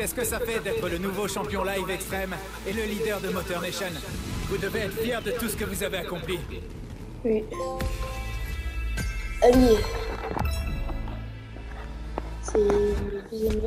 qu'est-ce que ça fait d'être le nouveau champion live extrême et le leader de Motor Nation? Vous devez être fier de tout ce que vous avez accompli. Oui. Allié. C'est le deuxième.